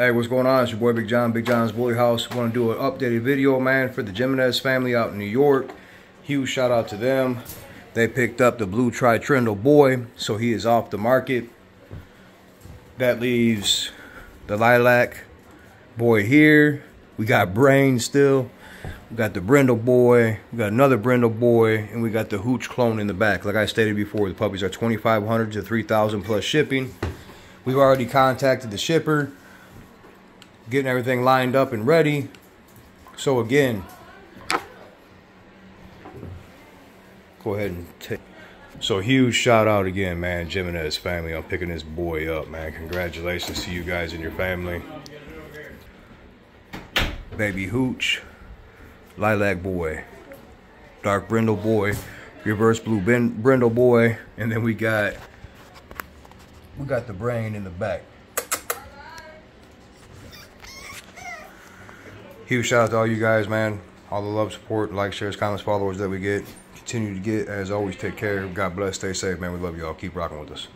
Hey, what's going on? It's your boy Big John, Big John's Bully House. We Want to do an updated video, man, for the Jimenez family out in New York. Huge shout out to them. They picked up the blue tri-trindle boy, so he is off the market. That leaves the lilac boy here. We got Brain still. We got the Brindle boy. We got another Brindle boy, and we got the Hooch clone in the back. Like I stated before, the puppies are 2,500 to 3,000 plus shipping. We've already contacted the shipper getting everything lined up and ready. So again, go ahead and take. So huge shout out again, man, Jimenez family on picking this boy up, man. Congratulations to you guys and your family. Baby Hooch, Lilac Boy, Dark Brindle Boy, Reverse Blue ben Brindle Boy, and then we got we got the brain in the back. Huge shout out to all you guys, man. All the love, support, like, shares, comments, followers that we get. Continue to get. As always, take care. God bless. Stay safe, man. We love you all. Keep rocking with us.